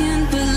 can't believe